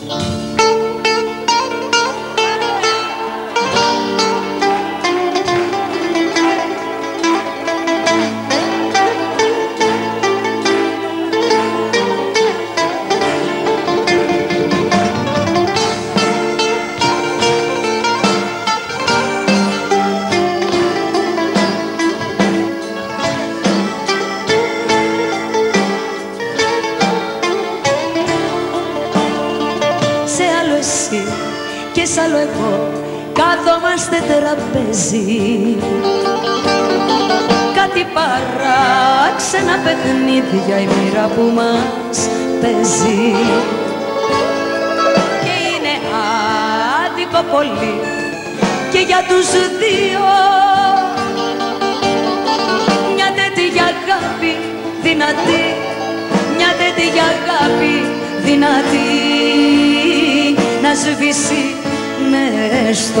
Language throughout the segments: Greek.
Bye. Και σ' άλλο εγώ κάθομαστε τραπέζι. Κάτι παράξενα παιχνίδια η μοίρα που μας παίζει. Και είναι άδικο πολύ και για τους δύο σβήσει μες στο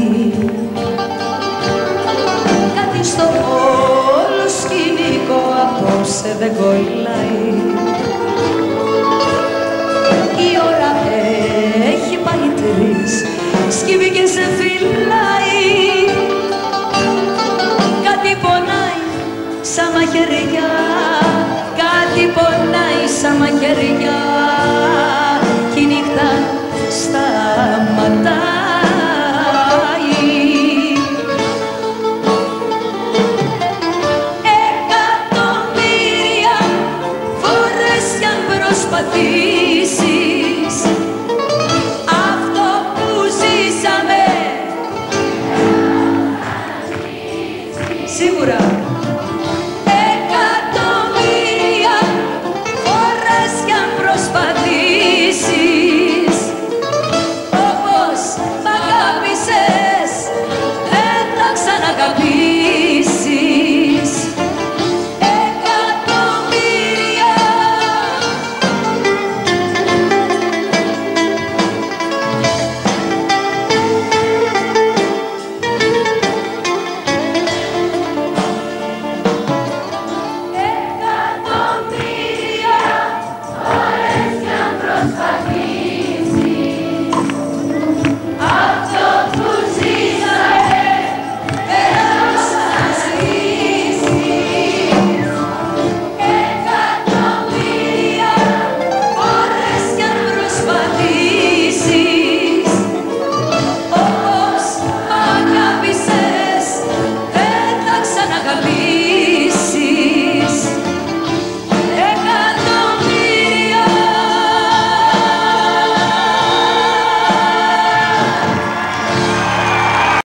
δεν κολλάει. Η ώρα έχει πάει τρεις σκύβει και σε φυλάει. Κάτι πονάει σαν μαχαιριά Κάτι πονάει σαν μαχαιριά προσπαθήσεις